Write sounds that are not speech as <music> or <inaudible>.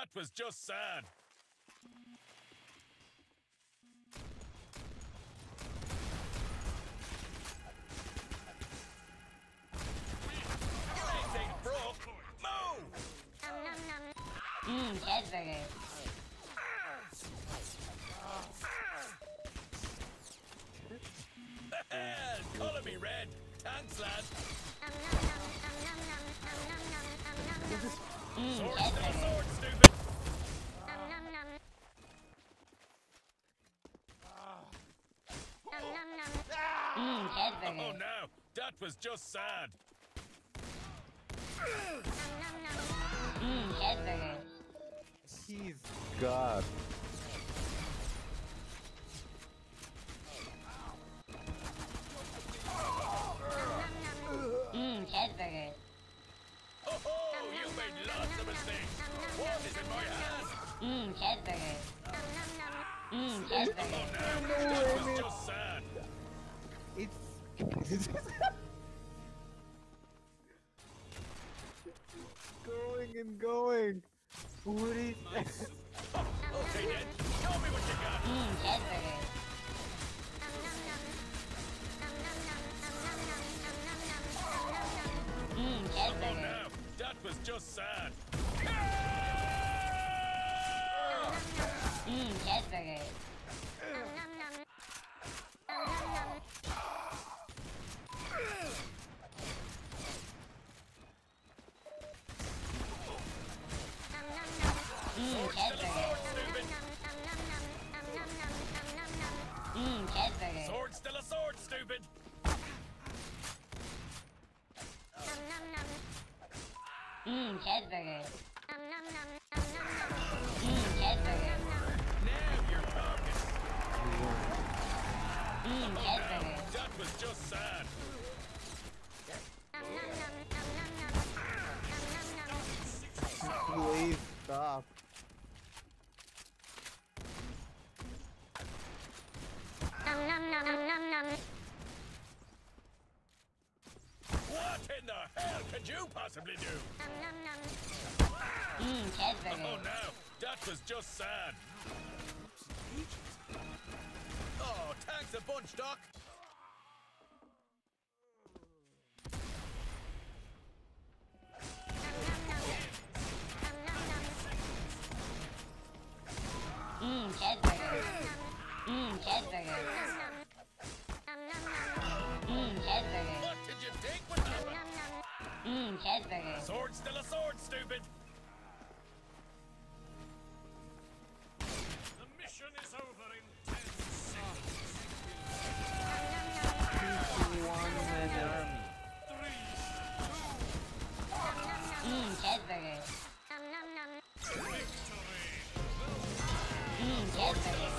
That was just sad. You ain't ain't broke. Move! <laughs> Mmm, cheeseburger. Color me red. Thanks, lad. Mmm, Sword, cheeseburger. sword, stupid. Mmm, Oh cheeseburger. no, that was just sad. Mmm, cheeseburger. He's God. Mmm, cheeseburger. Oh, ho, you made lots of mistakes. What is in my hand? Mmm, cheeseburger. Ah. Mmm, Oh no, going and going. What is Okay then, tell me what you got. Mmm, cheeseburger. Mmm, Oh cheeseburger. no, that was just sad. Mmm, cheeseburger. Mmm, cheeseburger. Mmm, cheeseburger. Now you're talking. Mmm, cheeseburger. That was just sad. Please stop. What in the hell could you possibly do? Mmm, Oh no, that was just sad. Oh, thanks a bunch, Doc. Mmm, cheeseburger. Sword still a sword, stupid. The mission is over in mm, seconds. One army. Mmm, cheeseburger. Mmm, cheeseburger.